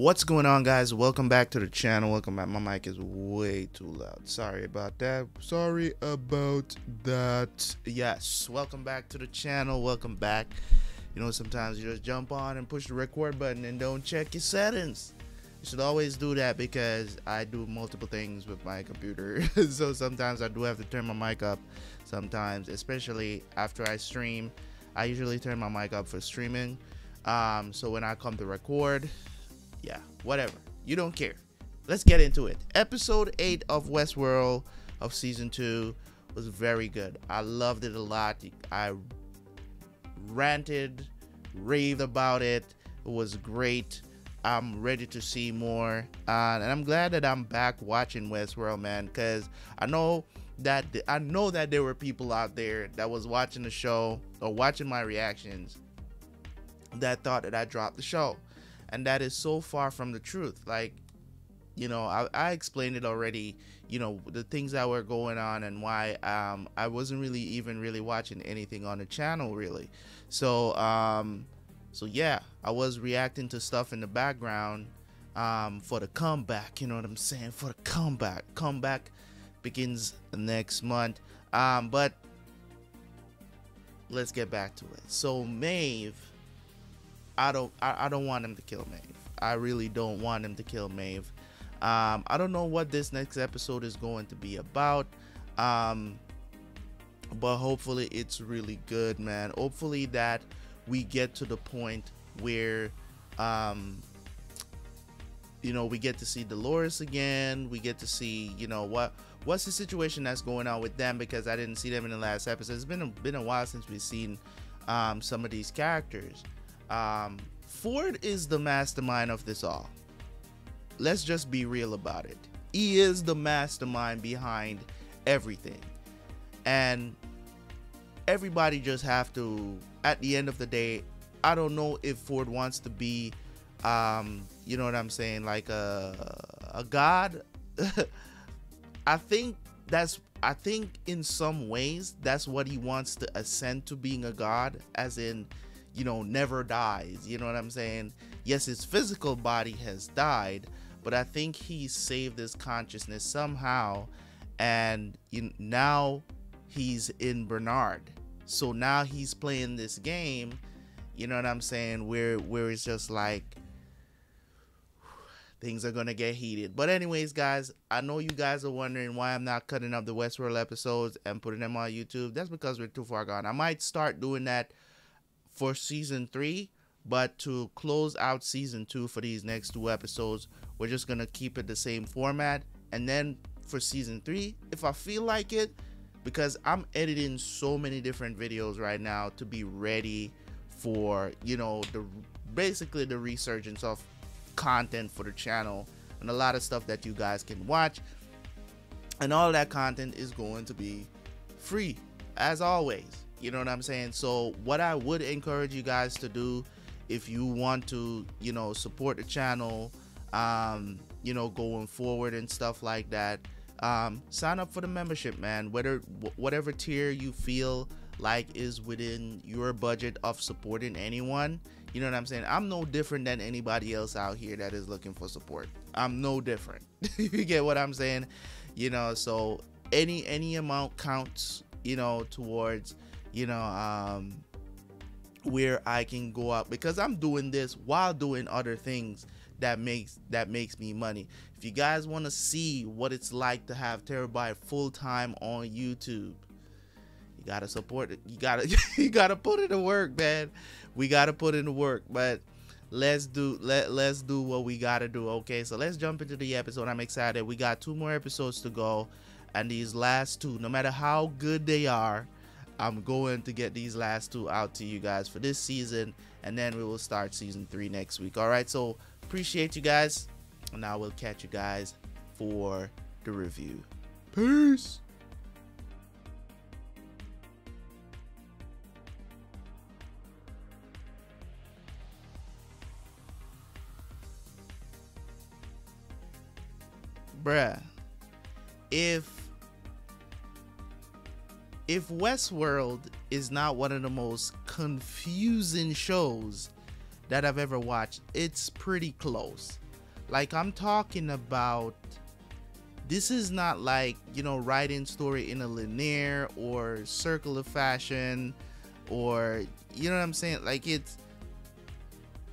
What's going on, guys? Welcome back to the channel. Welcome back. My mic is way too loud. Sorry about that. Sorry about that. Yes, welcome back to the channel. Welcome back. You know, sometimes you just jump on and push the record button and don't check your settings. You should always do that because I do multiple things with my computer. so sometimes I do have to turn my mic up. Sometimes, especially after I stream, I usually turn my mic up for streaming. Um, so when I come to record, yeah, whatever. You don't care. Let's get into it. Episode 8 of Westworld of season 2 was very good. I loved it a lot. I ranted, raved about it. It was great. I'm ready to see more. Uh, and I'm glad that I'm back watching Westworld, man, because I know that I know that there were people out there that was watching the show or watching my reactions that thought that I dropped the show and that is so far from the truth. Like you know I, I explained it already you know the things that were going on and why um, i wasn't really even really watching anything on the channel really. So um so yeah i was reacting to stuff in the background um for the comeback you know what i'm saying? For the comeback. Comeback begins next month. Um but let's get back to it. So maeve I don't I, I don't want him to kill Maeve. I really don't want him to kill Maeve. Um, I don't know what this next episode is going to be about. Um, but hopefully it's really good, man. Hopefully that we get to the point where um, you know, we get to see Dolores again. We get to see, you know, what what's the situation that's going on with them because I didn't see them in the last episode. It's been a, been a while since we've seen um, some of these characters. Um, Ford is the mastermind of this all. Let's just be real about it. He is the mastermind behind everything. And everybody just have to at the end of the day, I don't know if Ford wants to be um, you know what I'm saying, like a a god. I think that's I think in some ways that's what he wants to ascend to being a god as in you know, never dies. You know what I'm saying? Yes, his physical body has died, but I think he saved his consciousness somehow, and you, now he's in Bernard. So now he's playing this game. You know what I'm saying? Where where it's just like things are gonna get heated. But anyways, guys, I know you guys are wondering why I'm not cutting up the Westworld episodes and putting them on YouTube. That's because we're too far gone. I might start doing that for season three. But to close out season two for these next two episodes, we're just gonna keep it the same format. And then for season three, if I feel like it, because I'm editing so many different videos right now to be ready for you know the basically the resurgence of content for the channel and a lot of stuff that you guys can watch and all that content is going to be free as always you know what I'm saying? So what I would encourage you guys to do if you want to, you know, support the channel, um, you know, going forward and stuff like that, um, sign up for the membership, man. Whether whatever tier you feel like is within your budget of supporting anyone, you know what I'm saying? I'm no different than anybody else out here that is looking for support. I'm no different. you get what I'm saying? You know, so any any amount counts, you know, towards you know, um, where I can go out because I'm doing this while doing other things that makes that makes me money. If you guys want to see what it's like to have Terabyt full time on YouTube, you gotta support it. You gotta you gotta put it to work, man. We gotta put in the work, but let's do let let's do what we gotta do. Okay, so let's jump into the episode. I'm excited. We got two more episodes to go, and these last two, no matter how good they are I'm going to get these last two out to you guys for this season, and then we will start season three next week. All right, so appreciate you guys, and I will catch you guys for the review. Peace. Bruh, if if Westworld is not one of the most confusing shows that I've ever watched, it's pretty close. Like I'm talking about this is not like, you know, writing story in a linear or circular fashion or you know what I'm saying? Like it's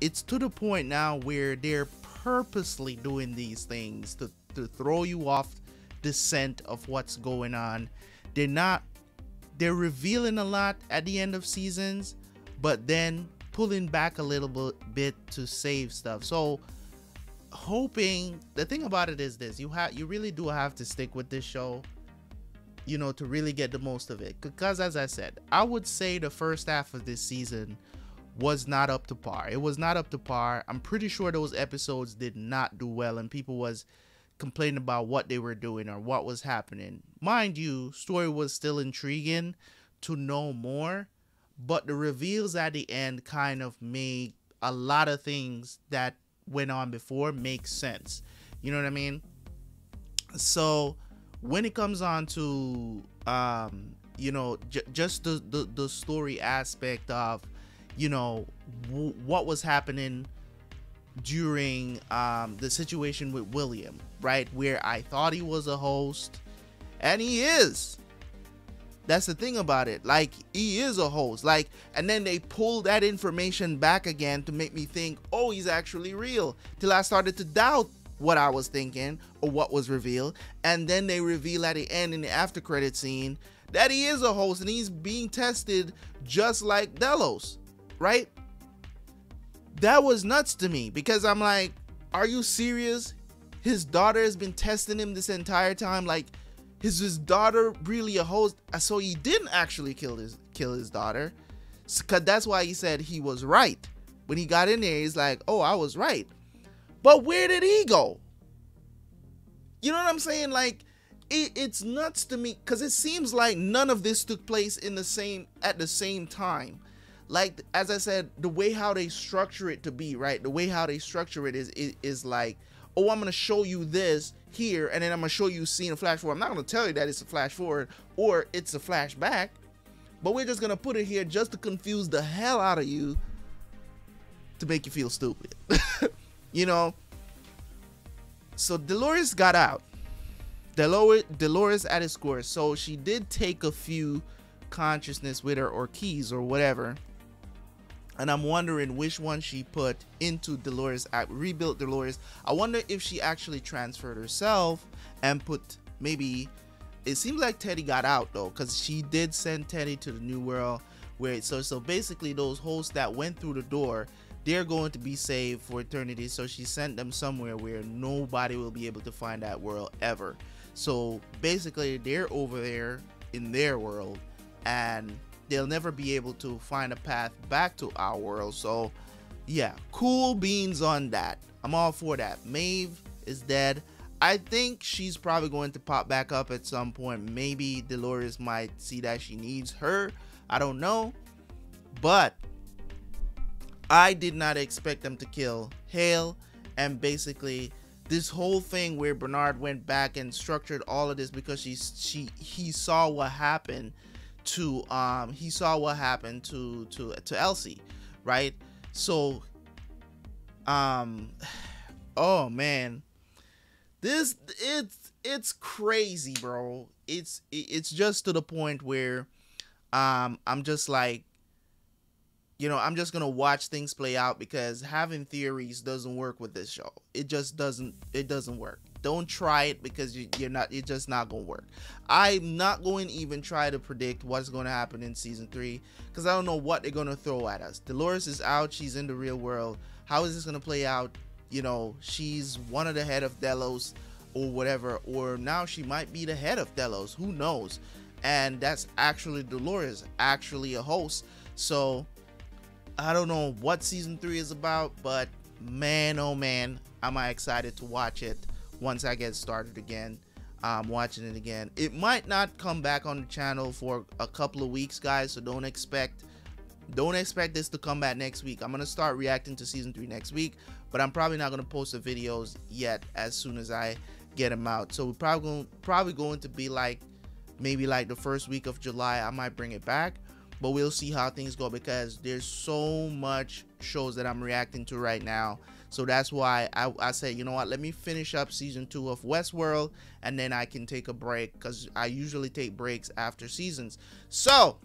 it's to the point now where they're purposely doing these things to, to throw you off the scent of what's going on. They're not they're revealing a lot at the end of seasons, but then pulling back a little bit to save stuff. So hoping the thing about it is this you have you really do have to stick with this show you know to really get the most of it. Because as i said i would say the first half of this season was not up to par. It was not up to par. I'm pretty sure those episodes did not do well and people was complaining about what they were doing or what was happening mind you story was still intriguing to know more but the reveals at the end kind of made a lot of things that went on before make sense. You know what I mean? So when it comes on to um, you know just the, the the story aspect of you know what was happening during um, the situation with William, right? Where I thought he was a host, and he is. That's the thing about it. Like he is a host. Like and then they pull that information back again to make me think, "Oh, he's actually real." Till I started to doubt what I was thinking or what was revealed, and then they reveal at the end in the after credit scene that he is a host and he's being tested just like Delos, right? That was nuts to me because I'm like, "Are you serious? His daughter has been testing him this entire time like is his daughter really a host? Uh, so he didn't actually kill his kill his daughter. Cause that's why he said he was right. When he got in there, he's like, "Oh, I was right." But where did he go? You know what I'm saying? Like, it, it's nuts to me because it seems like none of this took place in the same at the same time. Like as I said, the way how they structure it to be right, the way how they structure it is is, is like, oh, I'm gonna show you this here, and then I'm gonna show you seeing a flash forward. I'm not gonna tell you that it's a flash forward or it's a flashback, but we're just gonna put it here just to confuse the hell out of you to make you feel stupid. you know. So Dolores got out. Dolores, Dolores at his score. So she did take a few consciousness with her or keys or whatever and I'm wondering which one she put into Dolores rebuilt Dolores. I wonder if she actually transferred herself and put maybe it seems like Teddy got out though cuz she did send Teddy to the new world where so so basically those hosts that went through the door they're going to be saved for eternity so she sent them somewhere where nobody will be able to find that world ever. So basically they're over there in their world and they'll never be able to find a path back to our world. So, yeah, cool beans on that. I'm all for that. Maeve is dead. I think she's probably going to pop back up at some point. Maybe Dolores might see that she needs her. I don't know. But I did not expect them to kill Hale and basically this whole thing where Bernard went back and structured all of this because she she he saw what happened to um he saw what happened to to to Elsie, right? So um oh man. This it's it's crazy, bro. It's it's just to the point where um I'm just like you know, I'm just gonna watch things play out because having theories doesn't work with this show. It just doesn't. It doesn't work. Don't try it because you, are not. It's just not gonna work. I'm not going to even try to predict what's going to happen in season three because I don't know what they're gonna throw at us. Dolores is out. She's in the real world. How is this gonna play out? You know, she's one of the head of Delos or whatever, or now she might be the head of Delos. Who knows? And that's actually Dolores, actually a host. So I don't know what season three is about, but man, oh man, am I excited to watch it once I get started again. I'm watching it again. It might not come back on the channel for a couple of weeks, guys, so don't expect don't expect this to come back next week. I'm gonna start reacting to season three next week, but I'm probably not gonna post the videos yet as soon as I get them out. So we're probably going probably going to be like maybe like the first week of July. I might bring it back but we'll see how things go because there's so much shows that I'm reacting to right now. So that's why I, I said, you know what, let me finish up season two of Westworld and then I can take a break because I usually take breaks after seasons. So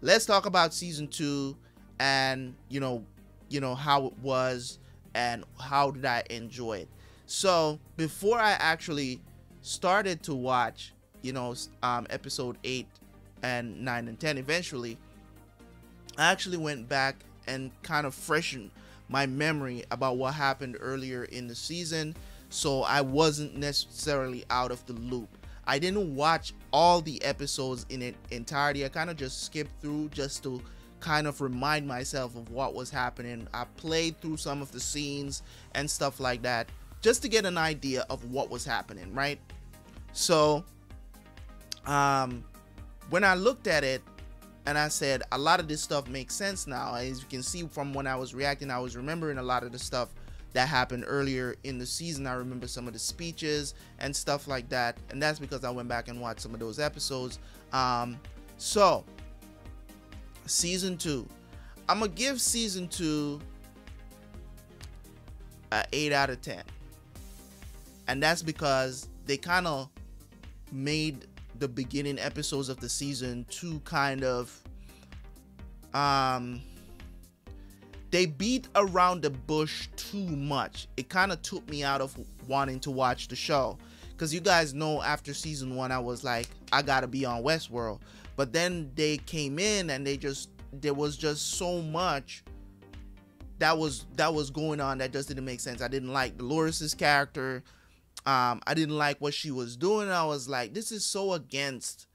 let's talk about season two and you know, you know, how it was and how did I enjoy it. So before I actually started to watch, you know, um, episode eight and nine and ten eventually, I actually went back and kind of freshened my memory about what happened earlier in the season so I wasn't necessarily out of the loop. I didn't watch all the episodes in entirety. I kind of just skipped through just to kind of remind myself of what was happening. I played through some of the scenes and stuff like that just to get an idea of what was happening, right? So um when I looked at it, and I said a lot of this stuff makes sense now. As you can see from when I was reacting, I was remembering a lot of the stuff that happened earlier in the season. I remember some of the speeches and stuff like that, and that's because I went back and watched some of those episodes. Um, so, season two, I'm gonna give season two a eight out of ten, and that's because they kind of made the beginning episodes of the season to kind of um they beat around the bush too much. It kind of took me out of wanting to watch the show. Because you guys know after season one, I was like, I gotta be on Westworld. But then they came in and they just, there was just so much that was that was going on that just didn't make sense. I didn't like Dolores's character. Um, I didn't like what she was doing. I was like, this is so against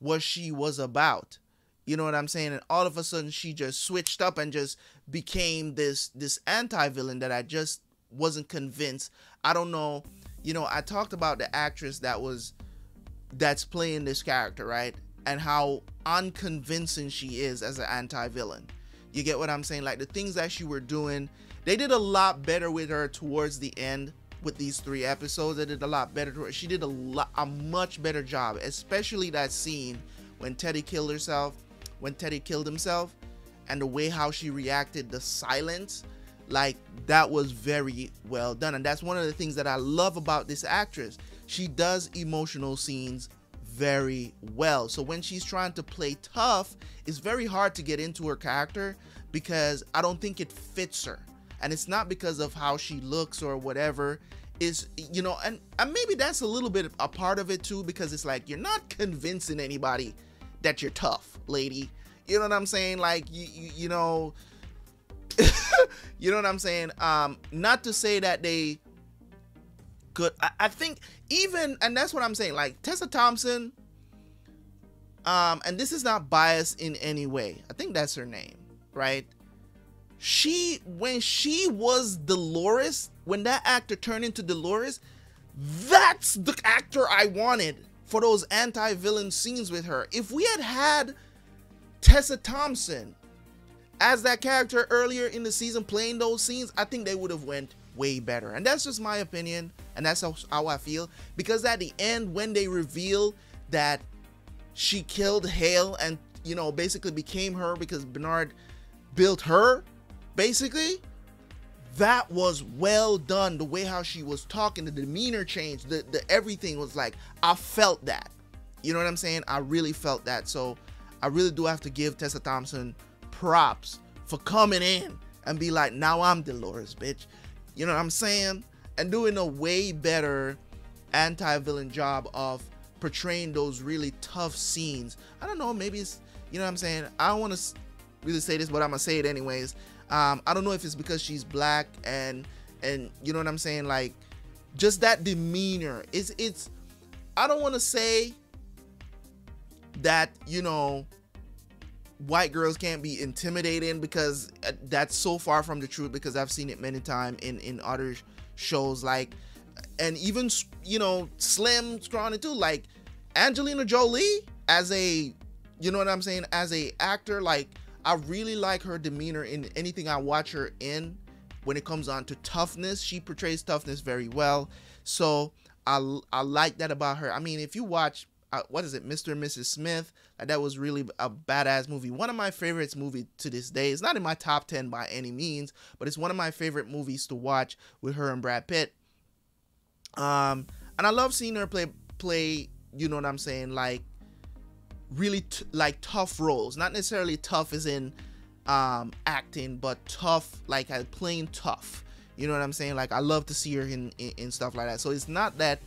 what she was about. You know what I'm saying? And all of a sudden she just switched up and just became this this anti-villain that I just wasn't convinced. I don't know. You know, I talked about the actress that was that's playing this character, right? And how unconvincing she is as an anti-villain. You get what I'm saying? Like the things that she were doing, they did a lot better with her towards the end with these three episodes. They did a lot better. She did a lot, a much better job, especially that scene when Teddy killed herself, when Teddy killed himself, and the way how she reacted, the silence, like that was very well done. And that's one of the things that I love about this actress. She does emotional scenes very well. So when she's trying to play tough, it's very hard to get into her character because I don't think it fits her and it's not because of how she looks or whatever. Is you know and, and maybe that's a little bit a part of it too because it's like you're not convincing anybody that you're tough lady. You know what i'm saying? Like you you, you know you know what i'm saying? Um not to say that they could I, I think even and that's what i'm saying like tessa thompson um and this is not biased in any way. I think that's her name right she when she was Dolores, when that actor turned into Dolores, that's the actor I wanted for those anti-villain scenes with her. If we had had Tessa Thompson as that character earlier in the season playing those scenes, I think they would have went way better. And that's just my opinion, and that's how, how I feel. Because at the end, when they reveal that she killed Hale and you know basically became her because Bernard built her basically that was well done. The way how she was talking the demeanor change the, the everything was like i felt that. You know what i'm saying? I really felt that. So i really do have to give tessa thompson props for coming in and be like now i'm dolores bitch. You know what i'm saying? And doing a way better anti-villain job of portraying those really tough scenes. I don't know maybe it's you know what i'm saying? I don't want to really say this but i'm gonna say it anyways um, I don't know if it's because she's black and and you know what I'm saying, like just that demeanor. It's it's. I don't want to say that you know white girls can't be intimidating because uh, that's so far from the truth because I've seen it many times in in other shows like and even you know slim scrawny too like Angelina Jolie as a you know what I'm saying as a actor like I really like her demeanor in anything I watch her in. When it comes on to toughness, she portrays toughness very well. So I I like that about her. I mean, if you watch uh, what is it, Mr. and Mrs. Smith. Like, that was really a badass movie. One of my favorites movie to this day. It's not in my top ten by any means, but it's one of my favorite movies to watch with her and Brad Pitt. Um, and I love seeing her play play. You know what I'm saying? Like really like tough roles, not necessarily tough as in um acting, but tough like uh, playing tough. You know what I'm saying? Like I love to see her in, in, in stuff like that. So it's not that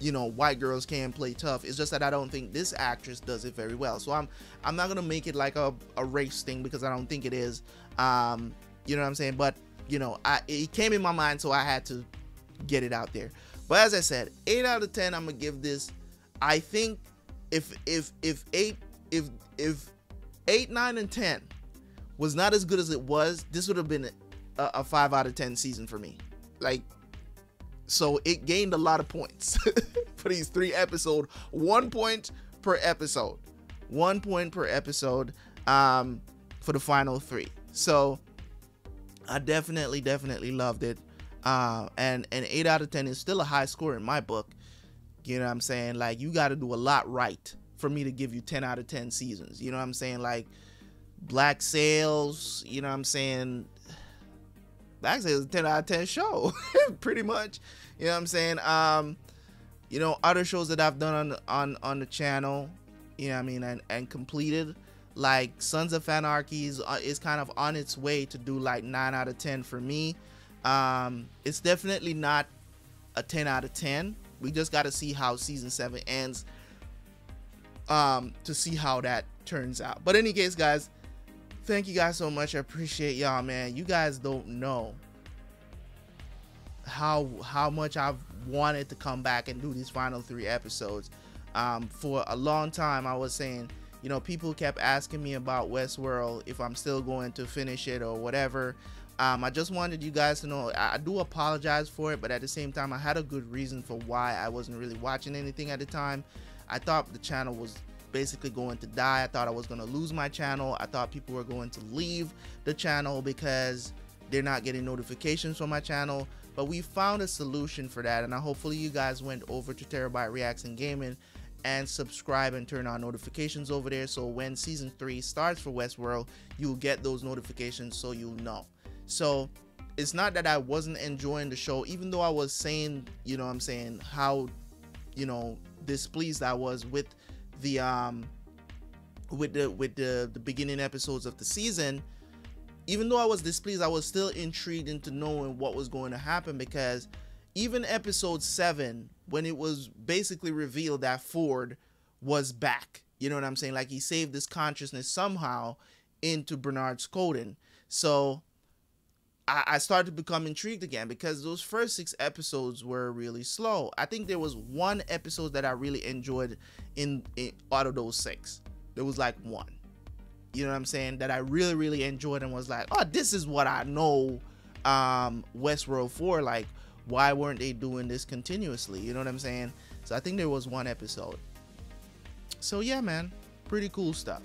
you know white girls can play tough. It's just that I don't think this actress does it very well. So I'm I'm not gonna make it like a, a race thing because I don't think it is. Um, you know what I'm saying? But you know, I it came in my mind, so I had to get it out there. But as I said, eight out of ten, I'm gonna give this. I think if if if eight if if eight nine and ten was not as good as it was, this would have been a, a five out of ten season for me. Like, so it gained a lot of points for these three episode. One point per episode. One point per episode. Um, for the final three. So I definitely, definitely loved it. Uh, and an eight out of ten is still a high score in my book. You know what I'm saying? Like you got to do a lot right for me to give you 10 out of 10 seasons. You know what I'm saying? Like Black Sails, you know what I'm saying? Black a 10 out of 10 show, pretty much. You know what I'm saying? Um, you know, other shows that I've done on on on the channel, you know what I mean, and, and completed like Sons of Anarchy is, uh, is kind of on its way to do like 9 out of 10 for me. Um, it's definitely not a 10 out of 10. We just got to see how season 7 ends um, to see how that turns out. But any case, guys, thank you guys so much. I appreciate y'all, man. You guys don't know how how much I've wanted to come back and do these final three episodes. Um, for a long time, I was saying, you know, people kept asking me about Westworld if I'm still going to finish it or whatever. Um, I just wanted you guys to know I, I do apologize for it, but at the same time, I had a good reason for why I wasn't really watching anything at the time. I thought the channel was basically going to die. I thought I was going to lose my channel. I thought people were going to leave the channel because they're not getting notifications from my channel. But we found a solution for that, and I hopefully you guys went over to Terabyt Reacts and Gaming and subscribe and turn on notifications over there so when season 3 starts for Westworld, you'll get those notifications so you'll know. So it's not that I wasn't enjoying the show, even though I was saying, you know I'm saying, how, you know, displeased I was with the um with the with the the beginning episodes of the season even though I was displeased I was still intrigued into knowing what was going to happen because even episode 7 when it was basically revealed that Ford was back you know what I'm saying? Like he saved his consciousness somehow into Bernard Skoden so I, I started to become intrigued again because those first six episodes were really slow. I think there was one episode that I really enjoyed in, in out of those six. There was like one. You know what I'm saying? That I really, really enjoyed and was like, oh, this is what I know um Westworld for. Like, why weren't they doing this continuously? You know what I'm saying? So I think there was one episode. So yeah, man, pretty cool stuff.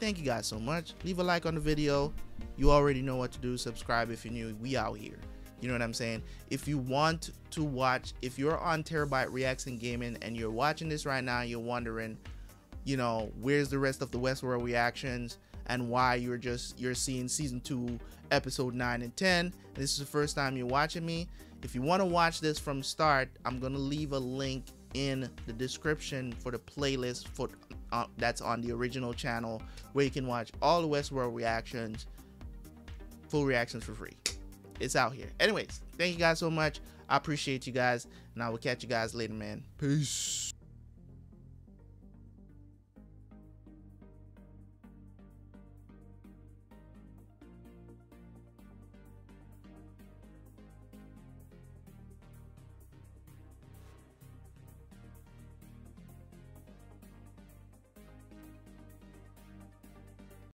Thank you guys so much. Leave a like on the video. You already know what to do. Subscribe if you're new. We out here. You know what I'm saying? If you want to watch, if you're on Terabyt Reacts and Gaming and you're watching this right now, you're wondering, you know, where's the rest of the Westworld reactions and why you're just you're seeing season two, episode nine and ten. This is the first time you're watching me. If you want to watch this from start, I'm gonna leave a link in the description for the playlist for uh, that's on the original channel where you can watch all the Westworld reactions, full reactions for free. It's out here. Anyways, thank you guys so much. I appreciate you guys, and I will catch you guys later, man. Peace.